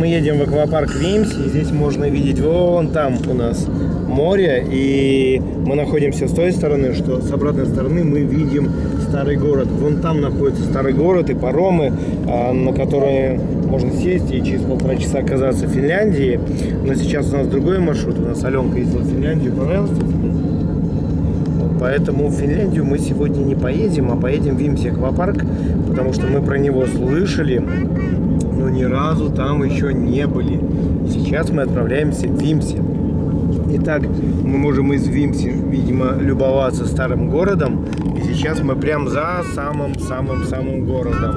мы едем в аквапарк Вимс, и здесь можно видеть вон там у нас море, и мы находимся с той стороны, что с обратной стороны мы видим старый город. Вон там находится старый город и паромы, а, на которые можно сесть и через полтора часа оказаться в Финляндии. Но сейчас у нас другой маршрут, у нас Аленка ездила в Финляндию, понравилось? Поэтому в Финляндию мы сегодня не поедем, а поедем в Вимси аквапарк, потому что мы про него слышали, но ни разу там еще не были. Сейчас мы отправляемся в Вимси. Итак, мы можем из Вимси, видимо, любоваться старым городом. И сейчас мы прям за самым-самым-самым городом.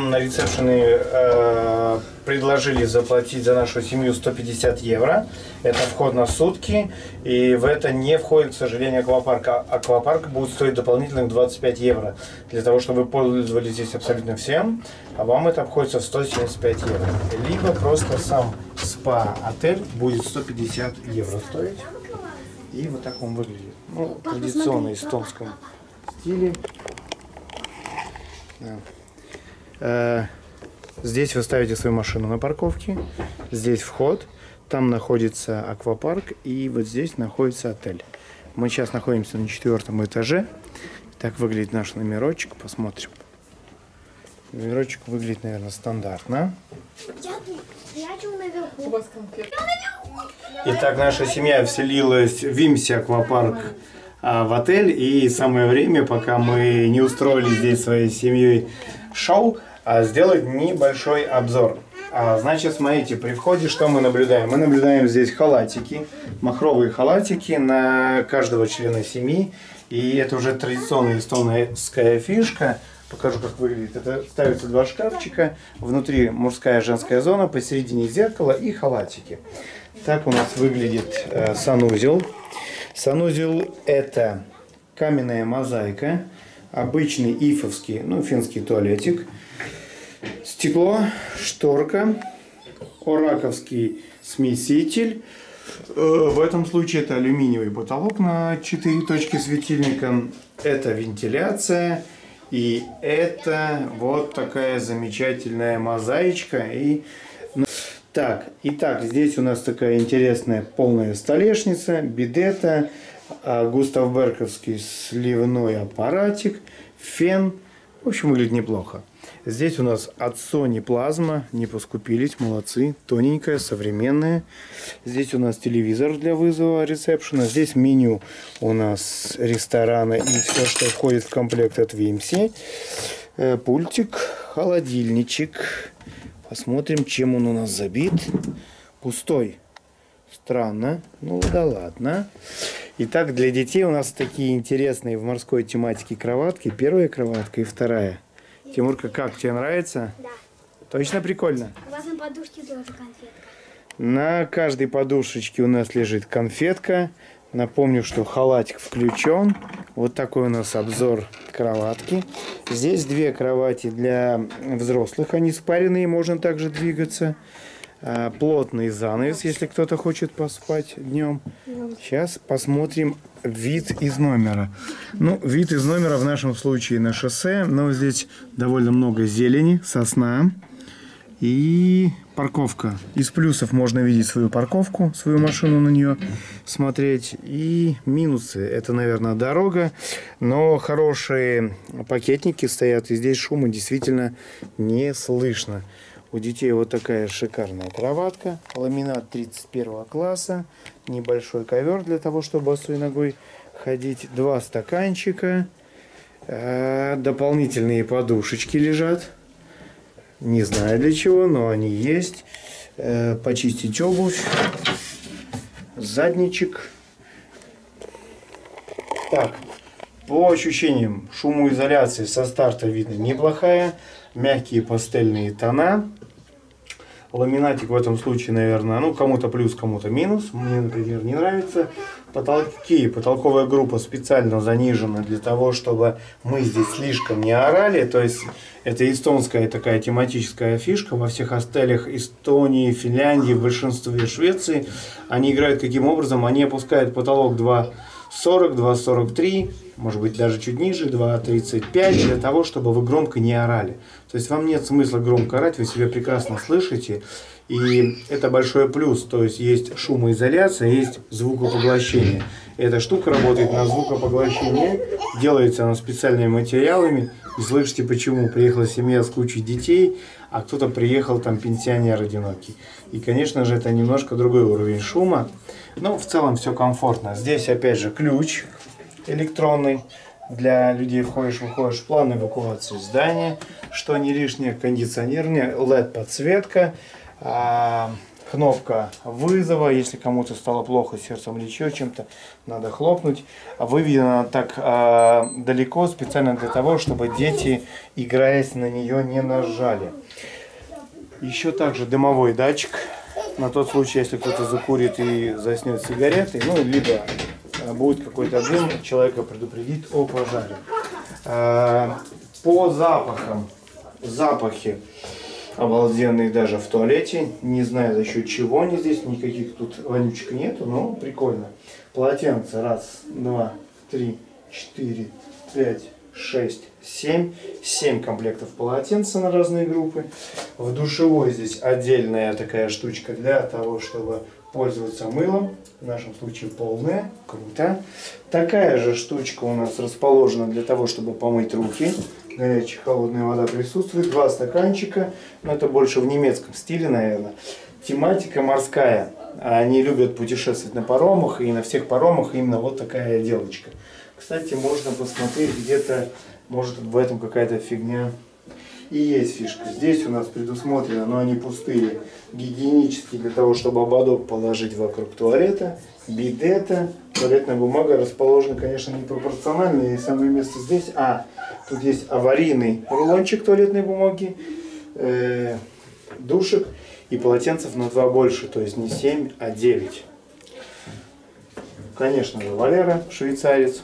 Нам на ресепшене э, предложили заплатить за нашу семью 150 евро. Это вход на сутки. И в это не входит, к сожалению, аквапарк. А Аквапарк будет стоить дополнительных 25 евро. Для того, чтобы вы пользовались здесь абсолютно всем. А вам это обходится в 175 евро. Либо просто сам спа-отель будет 150 евро стоить. И вот так он выглядит. Ну, традиционно эстонском стиле. Да. Э, Здесь вы ставите свою машину на парковке. Здесь вход. Там находится аквапарк. И вот здесь находится отель. Мы сейчас находимся на четвертом этаже. Так выглядит наш номерочек. Посмотрим. Номерочек выглядит, наверное, стандартно. Итак, наша семья вселилась в Вимси аквапарк а, в отель. И самое время, пока мы не устроили здесь своей семьей шоу, сделать небольшой обзор. А, значит, смотрите, при входе что мы наблюдаем? Мы наблюдаем здесь халатики, махровые халатики на каждого члена семьи. И это уже традиционная эстонская фишка. Покажу, как выглядит. Это ставятся два шкафчика. Внутри мужская и женская зона, посередине зеркало и халатики. Так у нас выглядит э, санузел. Санузел это каменная мозаика, обычный ифовский, ну, финский туалетик, стекло, шторка, ораковский смеситель. Э, В этом случае это алюминиевый потолок на 4 точки светильника. Это вентиляция. И это вот такая замечательная мозаичка. И ну, так, итак, здесь у нас такая интересная полная столешница, бидета, а, Густавберговский сливной аппаратик, фен. В общем, выглядит неплохо. Здесь у нас от Sony плазма, не поскупились, молодцы, тоненькая, современная. Здесь у нас телевизор для вызова ресепшена. Здесь меню у нас ресторана и все, что входит в комплект от Вимси. Э, Пультик, холодильничек. Посмотрим, чем он у нас забит. Пустой. Странно. Ну да ладно. Итак, для детей у нас такие интересные в морской тематике кроватки. Первая кроватка и вторая. Тимурка, как тебе нравится? Да. Точно прикольно? У вас на подушке тоже конфетка. На каждой подушечке у нас лежит конфетка. Напомню, что халатик включен. Вот такой у нас обзор кроватки. Здесь две кровати для взрослых. Они спаренные, можно также двигаться. А, Плотный занавес, если кто-то хочет поспать днем. Сейчас посмотрим вид из номера. Ну, вид из номера в нашем случае на шоссе, но здесь довольно много зелени, сосна. И парковка. Из плюсов можно видеть свою парковку, свою машину на нее смотреть. И минусы. Это, наверное, дорога. Но хорошие пакетники стоят. И здесь шума действительно не слышно. У детей вот такая шикарная кроватка. Ламинат 31 класса. Небольшой ковер для того, чтобы босой ногой ходить. Два стаканчика. Э, Дополнительные подушечки лежат. Не знаю для чего, но они есть. Э, Почистить обувь. Задничек. Так, по ощущениям, шумоизоляции со старта видно неплохая. Мягкие пастельные тона. Ламинатик в этом случае, наверное, ну, кому-то плюс, кому-то минус. Мне, например, не нравится. Потолки, потолковая группа специально занижена для того, чтобы мы здесь слишком не орали. То есть это эстонская такая тематическая фишка во всех отелях Эстонии, Финляндии, в большинстве Швеции. Они играют каким образом? Они опускают потолок 2 40, 2,43, может быть даже чуть ниже, 2,35, для того, чтобы вы громко не орали. То есть вам нет смысла громко орать, вы себя прекрасно слышите, и это большой плюс, то есть есть шумоизоляция, есть звукопоглощение. Эта штука работает на звукопоглощение, делается она специальными материалами, и слышите почему. Приехала семья с кучей детей, а кто-то приехал там пенсионер одинокий. И, конечно же, это немножко другой уровень шума. Но в целом все комфортно. Здесь опять же ключ электронный. Для людей входишь, выходишь, план эвакуации здания, что не лишнее, кондиционирование, LED-подсветка, а, кнопка вызова, если кому-то стало плохо сердцем или еще чем-то, надо хлопнуть. Выведена так а, далеко специально для того, чтобы дети, играясь на нее, не нажали. Еще также дымовой датчик на тот случай, если кто-то закурит и заснет сигареты, ну, либо э, будет какой-то дым, человека предупредит о пожаре. Э, по запахам, запахи обалденные даже в туалете, не знаю за счет чего они здесь, никаких тут вонючек нету, но прикольно. Полотенце, раз, два, три, четыре, пять, 6, 7. 7 комплектов полотенца на разные группы. В душевой здесь отдельная такая штучка для того, чтобы пользоваться мылом. В нашем случае полная. Круто. Такая же штучка у нас расположена для того, чтобы помыть руки. Горячая холодная вода присутствует. Два стаканчика. Но это больше в немецком стиле, наверное. Тематика морская. Они любят путешествовать на паромах. И на всех паромах именно вот такая девочка. Кстати, можно посмотреть где-то, может в этом какая-то фигня. И есть фишка. Здесь у нас предусмотрено, но они пустые, гигиенические, для того, чтобы ободок положить вокруг туалета, бидета. Туалетная бумага расположена, конечно, непропорционально, и самое место здесь. А, тут есть аварийный рулончик туалетной бумаги, э, душек и полотенцев на два больше, то есть не 7, а 9. Конечно же, Валера, швейцарец,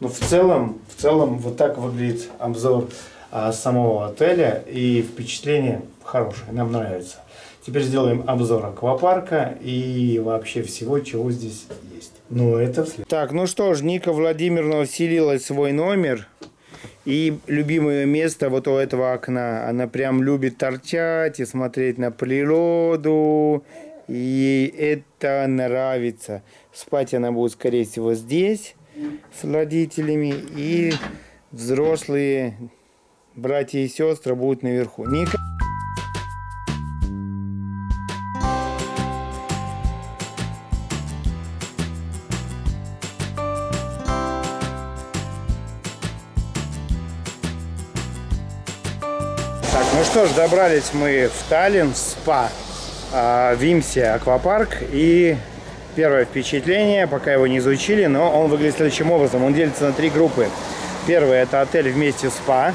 но в целом, в целом вот так выглядит обзор а, самого отеля и впечатление хорошее, нам нравится. Теперь сделаем обзор аквапарка и вообще всего, чего здесь есть. Ну, это вслед. Так, ну что ж, Ника Владимировна вселилась в свой номер. И любимое место вот у этого окна. Она прям любит торчать и смотреть на природу. И это нравится. Спать она будет, скорее всего, здесь с родителями, и взрослые братья и сестры будут наверху. Ника... Так, ну что ж, добрались мы в Таллин, в СПА, в Вимсе аквапарк и Первое впечатление, пока его не изучили, но он выглядит следующим образом. Он делится на три группы. Первая это отель вместе спа.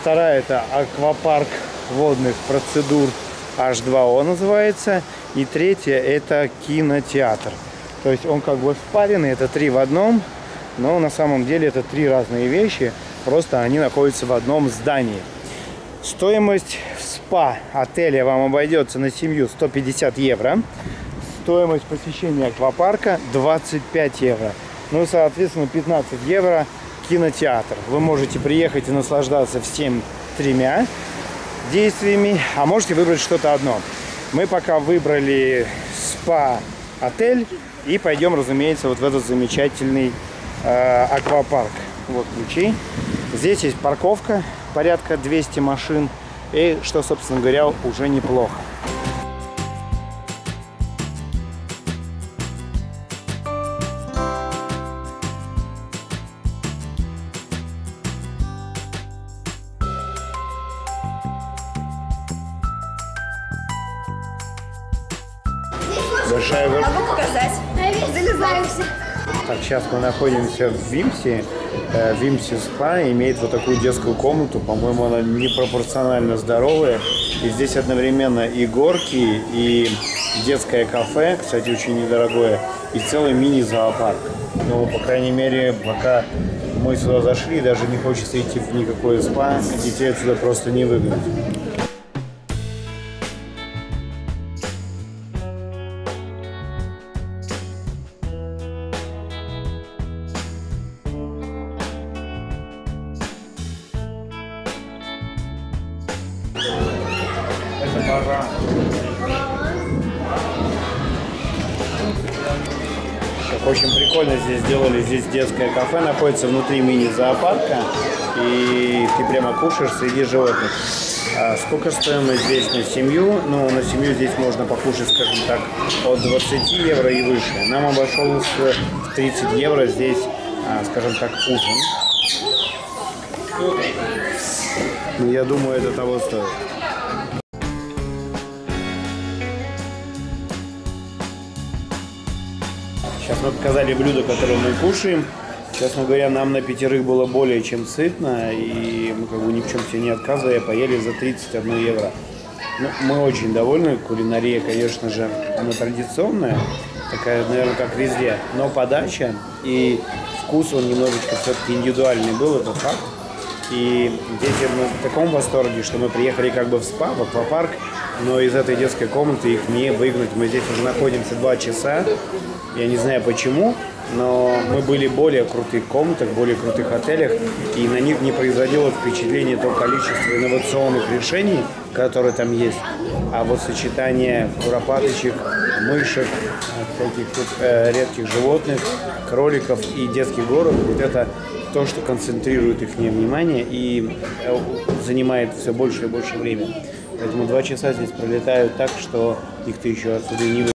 Вторая это аквапарк водных процедур H2O называется. И третья это кинотеатр. То есть он как бы спаренный, это три в одном. Но на самом деле это три разные вещи. Просто они находятся в одном здании. Стоимость спа отеля вам обойдется на семью 150 евро. Стоимость посещения аквапарка 25 евро. Ну, соответственно, 15 евро кинотеатр. Вы можете приехать и наслаждаться всем тремя действиями, а можете выбрать что-то одно. Мы пока выбрали спа-отель и пойдем, разумеется, вот в этот замечательный э, аквапарк. Вот ключи. Здесь есть парковка, порядка 200 машин, и что, собственно говоря, уже неплохо. Сейчас мы находимся в Вимсе. Э, Вимсе спа имеет вот такую детскую комнату. По-моему, она непропорционально здоровая. И здесь одновременно и горки, и детское кафе, кстати, очень недорогое, и целый мини-зоопарк. Ну, по крайней мере, пока мы сюда зашли, даже не хочется идти в никакое спа, детей отсюда просто не выгнать. Прикольно здесь сделали. Здесь детское кафе находится внутри мини-зоопарка. И ты прямо кушаешь среди животных. А сколько стоимость здесь на семью? Ну, на семью здесь можно покушать, скажем так, от 20 евро и выше. Нам обошелся в 30 евро здесь, а, скажем так, ужин. Ну, я думаю, это того стоит. Сейчас мы показали блюдо, которое мы кушаем. Честно говоря, нам на пятерых было более чем сытно, и мы как бы ни в чем себе не отказывая, поели за 31 евро. Ну, мы очень довольны. Кулинария, конечно же, она традиционная, такая, наверное, как везде. Но подача и вкус, он немножечко все-таки индивидуальный был, это факт. И дети в таком восторге, что мы приехали как бы в спа, в аквапарк, но из этой детской комнаты их не выгнать. Мы здесь уже находимся два часа. Я не знаю почему, но мы были в более крутых комнатах, более крутых отелях, и на них не производило впечатление то количество инновационных решений, которые там есть. А вот сочетание куропаточек, мышек, всяких тут, э, редких животных, кроликов и детских город, вот это то, что концентрирует их внимание и э, занимает все больше и больше времени. Поэтому два часа здесь пролетают так, что их ты еще отсюда не вы...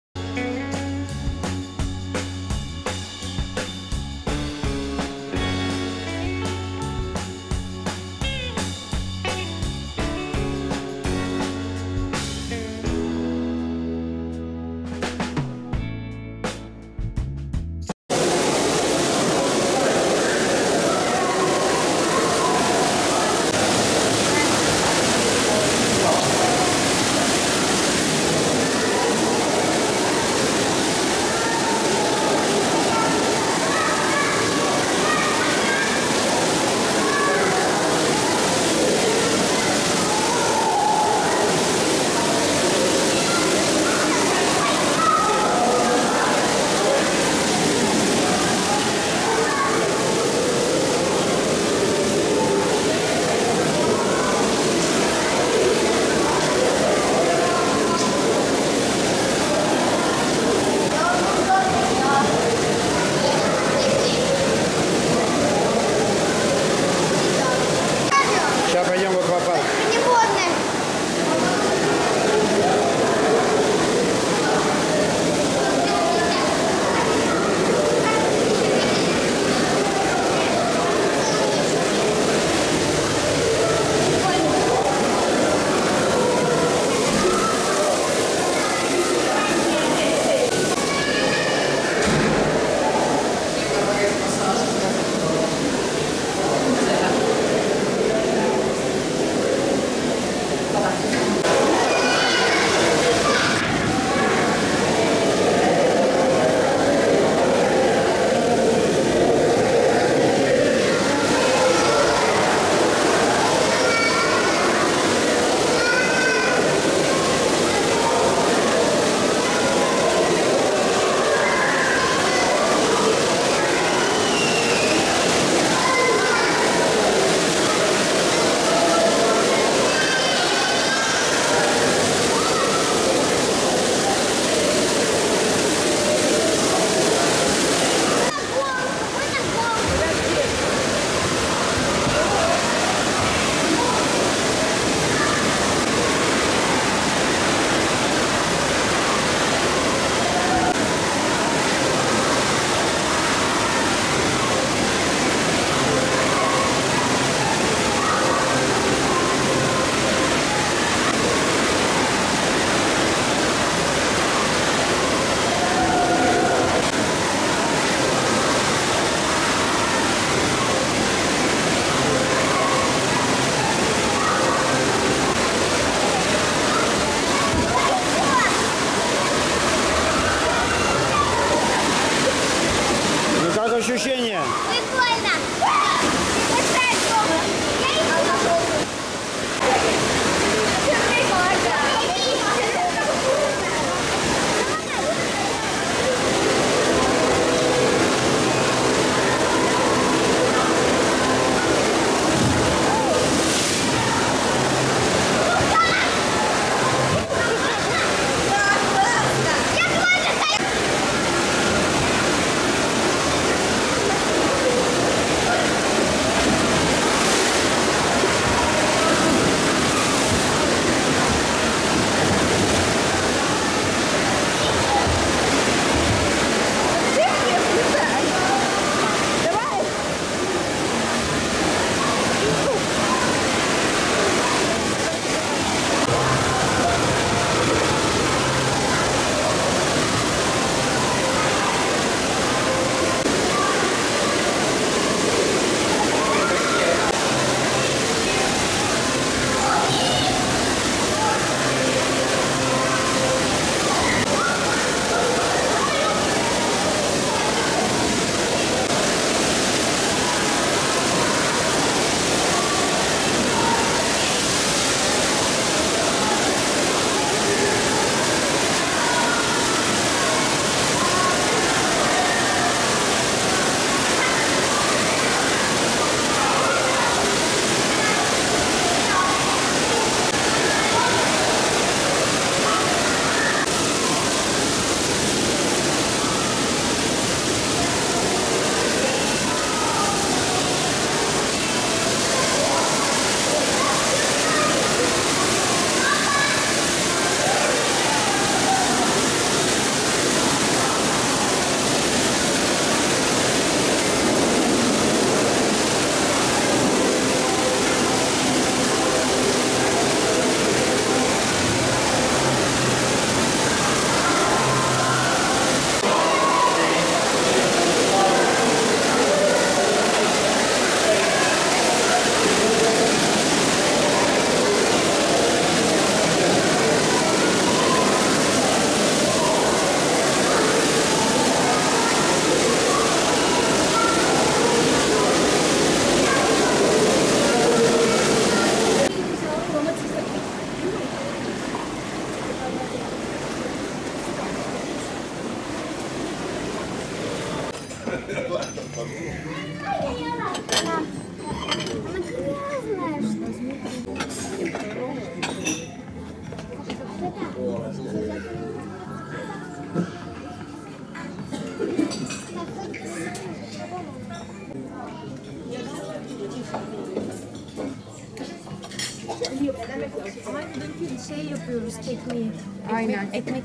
Şey yapıyoruz tekniği. Aynen. Ekmek.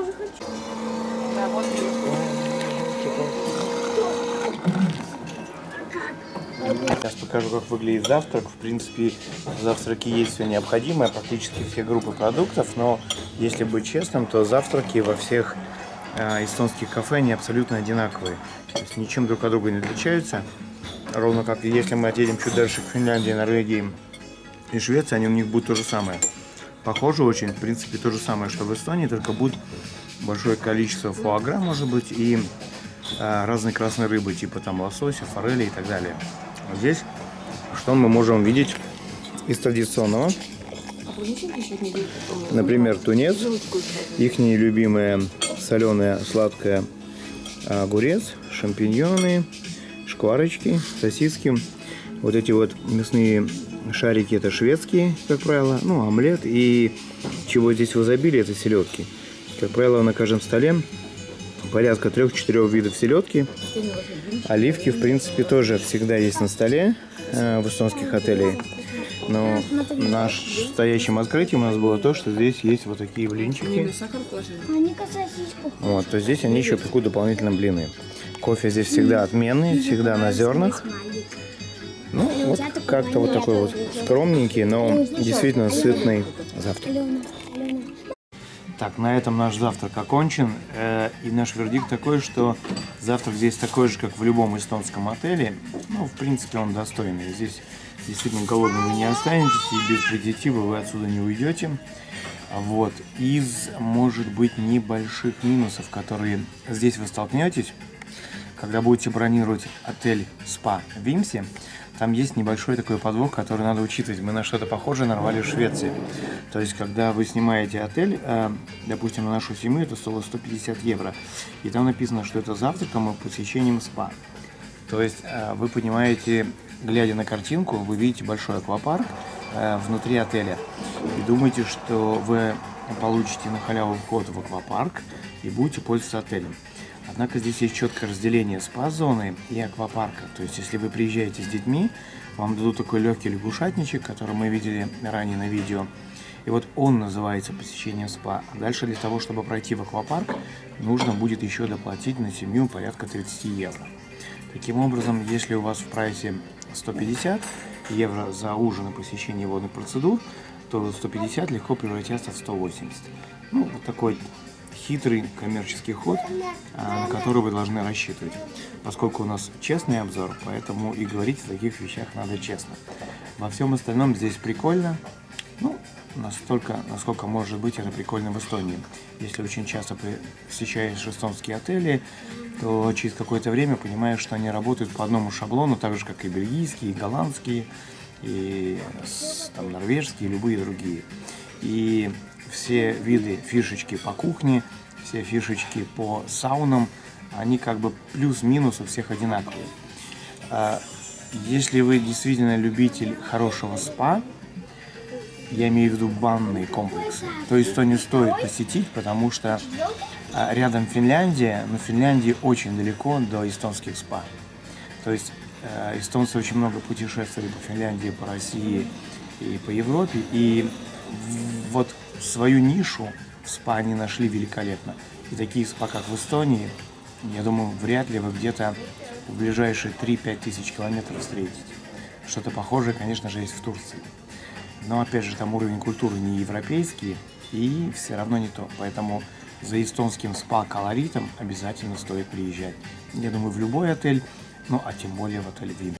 Тоже хочу. Да, вот Сейчас покажу, как выглядит завтрак. В принципе, в завтраке есть все необходимое, практически все группы продуктов, но если быть честным, то завтраки во всех э, эстонских кафе они абсолютно одинаковые. То есть ничем друг от друга не отличаются. Ровно как если мы отъедем чуть дальше к Финляндии, Норвегии и Швеции, они у них будут то же самое. Похоже очень, в принципе, то же самое, что в Эстонии, только будет большое количество фуагра, может быть, и э, разной красной рыбы, типа там лосося, форели и так далее. Вот здесь что мы можем видеть из традиционного? Например, тунец, их любимая соленая сладкая огурец, шампиньоны, шкварочки, сосиски. Вот эти вот мясные шарики это шведские, как правило, ну, омлет. И чего здесь в изобилии, это селедки. Как правило, на каждом столе порядка трех-четырех видов селедки. Оливки, в принципе, тоже всегда есть на столе э, в эстонских отелях. Но настоящим открытием у нас было то, что здесь есть вот такие блинчики. Вот, то здесь они еще пекут дополнительно блины. Кофе здесь всегда отменный, всегда на зернах. Ну, вот как-то вот такой вот скромненький, но действительно сытный завтрак. Так, на этом наш завтрак окончен. Э, И наш вердикт такой, что завтрак здесь такой же, как в любом эстонском отеле. Ну, в принципе, он достойный. Здесь Действительно, голодным вы не останетесь, и без позитива вы отсюда не уйдете. Вот. Из, может быть, небольших минусов, которые здесь вы столкнетесь, когда будете бронировать отель СПА в Вимсе, там есть небольшой такой подвох, который надо учитывать. Мы на что-то похожее нарвали в Швеции. То есть, когда вы снимаете отель, э, допустим, на нашу семью, это стоило 150 евро. И там написано, что это завтраком и посещением СПА. То есть, э, вы понимаете, глядя на картинку, вы видите большой аквапарк э, внутри отеля. И думаете, что вы получите на халяву вход в аквапарк и будете пользоваться отелем. Однако здесь есть четкое разделение спа-зоны и аквапарка. То есть, если вы приезжаете с детьми, вам дадут такой легкий лягушатничек, который мы видели ранее на видео. И вот он называется посещение спа. А дальше для того, чтобы пройти в аквапарк, нужно будет еще доплатить на семью порядка 30 евро. Таким образом, если у вас в прайсе 150 евро за ужин и посещение водных процедур, то 150 легко превратятся в 180. Ну, вот такой хитрый коммерческий ход, а, на который вы должны рассчитывать. Поскольку у нас честный обзор, поэтому и говорить о таких вещах надо честно. Во всем остальном здесь прикольно. Ну, настолько, насколько может быть это прикольно в Эстонии. Если очень часто посещаешь эстонские отели, то через какое-то время понимаешь, что они работают по одному шаблону, так же, как и бельгийские, и голландские, и там, норвежские, и любые другие. И все виды фишечки по кухне, все фишечки по саунам, они как бы плюс-минус у всех одинаковые. А, если вы действительно любитель хорошего спа, я имею в виду банные комплексы, то есть то не стоит посетить, потому что а, рядом Финляндия, но Финляндии очень далеко до эстонских спа. То есть э, эстонцы очень много путешествовали по Финляндии, по России и по Европе, и вот свою нишу в спа они нашли великолепно. И такие спа, как в Эстонии, я думаю, вряд ли вы где-то в ближайшие 3-5 тысяч километров встретите. Что-то похожее, конечно же, есть в Турции. Но, опять же, там уровень культуры не европейский, и все равно не то. Поэтому за эстонским спа-колоритом обязательно стоит приезжать. Я думаю, в любой отель, ну, а тем более в отель Вим.